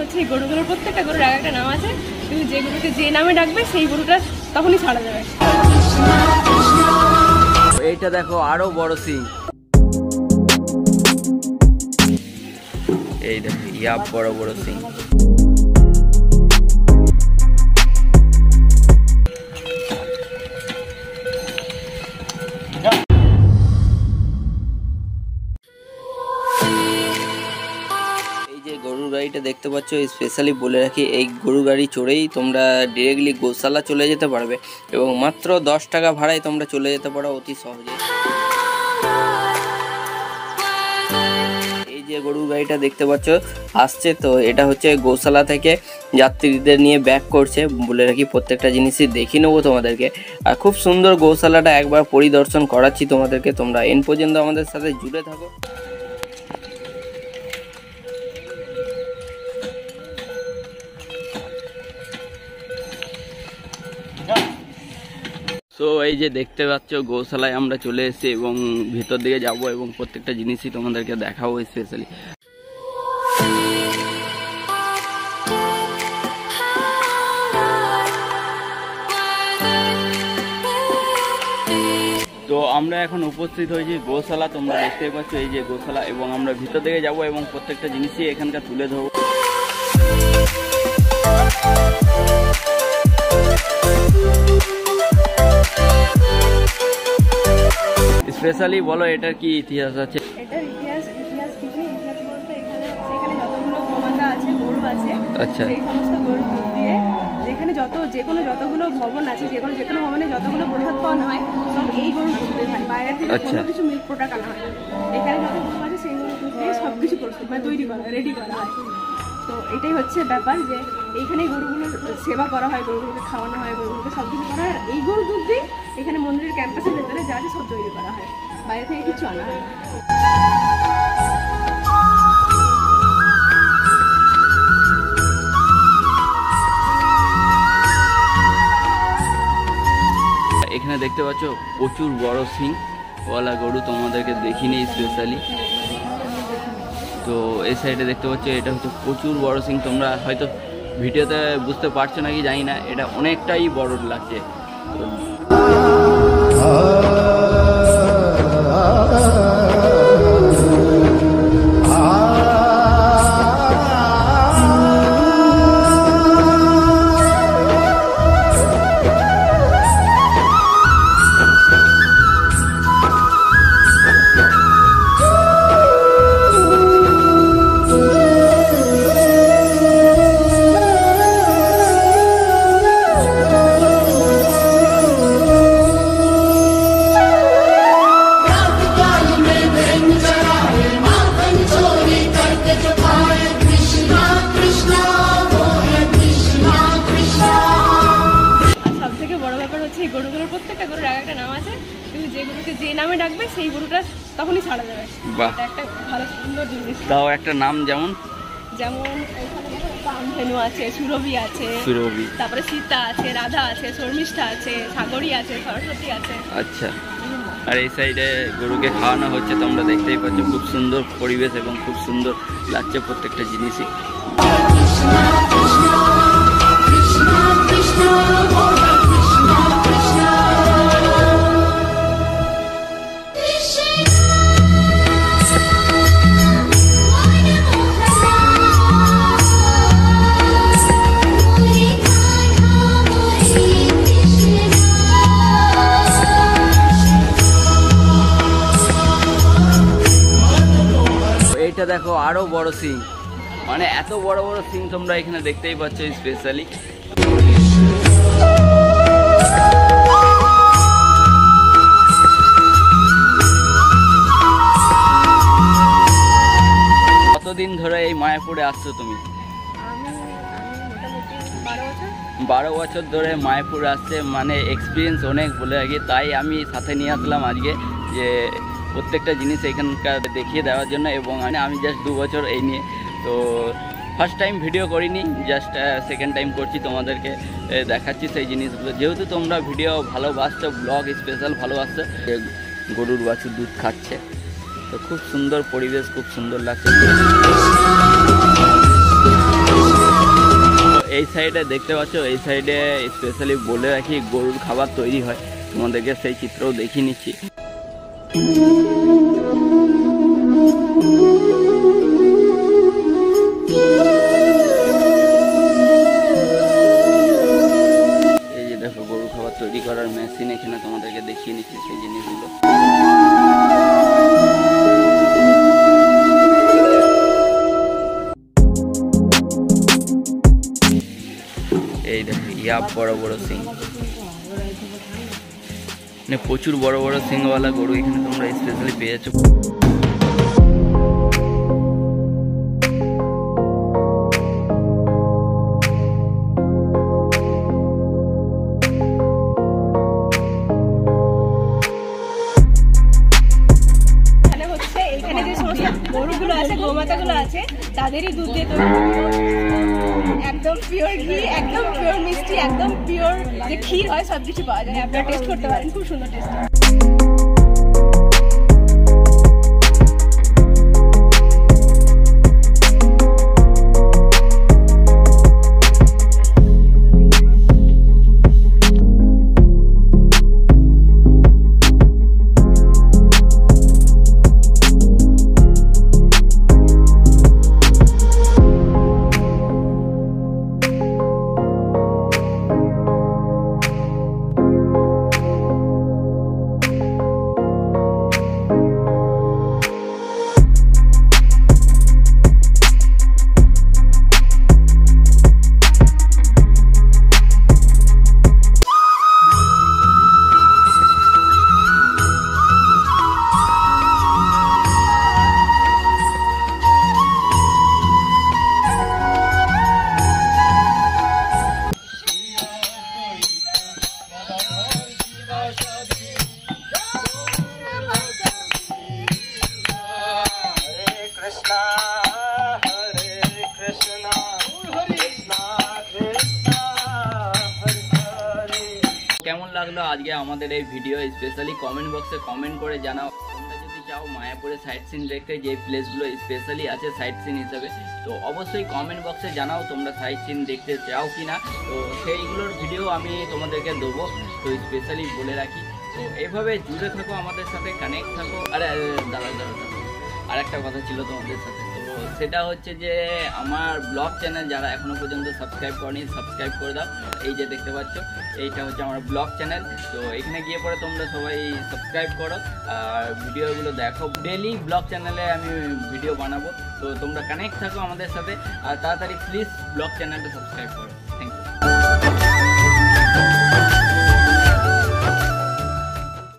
হচ্ছে এই গরুগুলোর প্রত্যেকটা গরুর এক একটা নাম আছে। তুমি যে গরুকে যে নামে ডাকবে, সেই গরুটা তখনই ছাড়া যাবে। এইটা দেখো, আরও বড় সিং। এই দেখো ইয়া বড় বড় সিং। গাড়িটা দেখতে পাচ্ছ স্পেশালি বলে রাখি, এই গরু গাড়ি চড়েই তোমরা ডিরেক্টলি গোশালা চলে যেতে পারবে এবং মাত্র দশ টাকা ভাড়ায় তোমরা চলে যেতে পারো অতি সহজে। এই যে গরু গাড়িটা দেখতে পাচ্ছ, আসছে তো, এটা হচ্ছে গোশালা থেকে যাত্রীদের নিয়ে ব্যাক করছে, বলে রাখি প্রত্যেকটা জিনিসই দেখিয়ে নেব তোমাদেরকে। আর খুব সুন্দর গোশালাটা একবার পরিদর্শন করাচ্ছি তোমাদেরকে, তোমরা এন পর্যন্ত আমাদের সাথে জুড়ে থাকো। সো এই যে দেখতে পাচ্ছ, গৌশালায় আমরা চলে এসেছি এবং ভিতর দিকে যাব এবং প্রত্যেকটা জিনিসই তোমাদেরকে দেখাবো স্পেশালি তো আমরা এখন উপস্থিত হয়েছি গোশালা, তোমরা দেখতে পাচ্ছ এই যে গোশালা এবং আমরা ভিতর দিকে যাব এবং প্রত্যেকটা জিনিসই এখানকার তুলে ধরবো। স্পেশালি বলো এটার কি ইতিহাস আছে? এটার ইতিহাস ইতিহাস কিছু ইতিহাস বলতে এখানে সেখানে যতগুলো গোমাতা আছে গরু আছে আচ্ছা। সেই সমস্ত গরু দিয়ে যেখানে যত যে কোনো যতগুলো ভবন আছে যে কোনো যে কোনো ভবনে যতগুলো প্রসাদ পাওয়া হয় সব এই দুধ হয়। বাইরে থেকে আচ্ছা। কোনো কিছু মিল্ক প্রোডাক্ট আনা হয় এখানে যত গরু আছে সেই দুধ দিয়ে সব কিছু প্রস্তুত মানে তৈরি করা রেডি করা হয়। তো এটাই হচ্ছে ব্যাপার যে এইখানে গরুগুলোর সেবা করা হয়, গরুগুলোকে খাওয়ানো হয়, গরুগুলোকে সব কিছু করা হয়। এই গরুর দুধ দিয়ে এখানে মন্দিরের ক্যাম্পাসের ভেতরে যা আছে সব তৈরি করা হয়। বাইরে থেকে কিছু আনা হয় এখানে দেখতে পাচ্ছ প্রচুর বড় সিং। ওয়ালা গরু তোমাদেরকে দেখিনি স্পেশালি তো এই সাইডে দেখতে পাচ্ছ এটা হচ্ছে প্রচুর বড় সিং তোমরা হয়তো ভিডিওতে বুঝতে পারছ নাকি জানি না এটা অনেকটাই বড় লাগছে তো নামে ডাকবে সেই গরুটা তখনই ছাড়া যাবে। বাহ। একটা ভালো সুন্দর জিনিস। তাও একটা নাম যেমন? যেমন কামধেনু আছে সুরভি আছে সুরভি। তারপরে সীতা আছে রাধা আছে শর্মিষ্ঠা আছে সাগরী আছে সরস্বতী আছে। আচ্ছা। আর এই সাইডে গরুকে খাওয়ানো হচ্ছে তোমরা দেখতেই পাচ্ছ খুব সুন্দর পরিবেশ এবং খুব সুন্দর লাগছে প্রত্যেকটা জিনিসই। দেখো আরও বড় সিং মানে এত বড় বড় সিং তোমরা এখানে দেখতেই পাচ্ছ স্পেশালি কতদিন ধরে এই মায়াপুরে আসছো তুমি? বারো বছর। ধরে মায়াপুর আসছে মানে এক্সপিরিয়েন্স অনেক বলে আগে তাই আমি সাথে নিয়ে আসলাম আজকে যে প্রত্যেকটা জিনিস এখানকার দেখিয়ে দেওয়ার জন্য এবং আমি জাস্ট দু বছর এই নিয়ে, তো ফার্স্ট টাইম ভিডিও করিনি জাস্ট সেকেন্ড টাইম করছি তোমাদেরকে দেখাচ্ছি সেই জিনিসগুলো। যেহেতু তোমরা ভিডিও ভালোবাসছো ব্লগ স্পেশাল ভালোবাসছো গরুর বাছুর দুধ খাচ্ছে। তো খুব সুন্দর পরিবেশ, খুব সুন্দর লাগছে। এই সাইডে দেখতে পাচ্ছ, এই সাইডে স্পেশালি বলে রাখি গরুর খাবার তৈরি হয়। তোমাদেরকে সেই চিত্রও দেখিয়ে নিচ্ছি। তৈরি করার মেশিন এখানে তোমাদেরকে দেখিয়ে নিচ্ছি সেই জিনিসগুলো। এই দেখো ইয়া বড় বড় সিং মানে প্রচুর বড় বড় সিংওয়ালা গরু এখানে তোমরা স্পেশালি পেয়ে যাচ্ছ এখানে হচ্ছে এখানে গরুগুলো আছে, গোমাতাগুলো আছে, তাদেরই দুধ দিয়ে একদম পিওর ঘি, একদম পিওর মিষ্টি, একদম পিওর যে ক্ষীর হয় সব কিছু পাওয়া যায়। আপনারা টেস্ট করতে পারেন, খুব সুন্দর টেস্ট আজকে আমাদের এই ভিডিও স্পেশালি কমেন্ট বক্সে কমেন্ট করে জানাও। যদি চাও মায়াপুরে সাইট সিন দেখতে, যে প্লেসগুলো স্পেশালি আছে সাইট সিন হিসেবে, তো অবশ্যই কমেন্ট বক্সে জানাও তোমরা সাইট সিন দেখতে চাও কি না তো সেইগুলোর ভিডিও আমি তোমাদেরকে দেবো, তো স্পেশালি বলে রাখি। তো এইভাবে জুড়ে থাকো আমাদের সাথে কানেক্ট থাকো। আরে দাঁড়াও দাঁড়াও আর একটা কথা ছিল তোমাদের সাথে। তো সেটা হচ্ছে যে, আমার ব্লগ চ্যানেল যারা এখনও পর্যন্ত সাবস্ক্রাইব করেনি সাবস্ক্রাইব করে দাও। এই যে দেখতে পাচ্ছ, এইটা হচ্ছে আমার ব্লগ চ্যানেল। তো এখানে গিয়ে পরে তোমরা সবাই সাবস্ক্রাইব করো। আর ভিডিওগুলো দেখো। ডেলি ব্লগ চ্যানেলে আমি ভিডিও বানাবো। তো তোমরা কানেক্ট থাকো আমাদের সাথে। আর তাড়াতাড়ি প্লিজ ব্লগ চ্যানেলটা সাবস্ক্রাইব করো।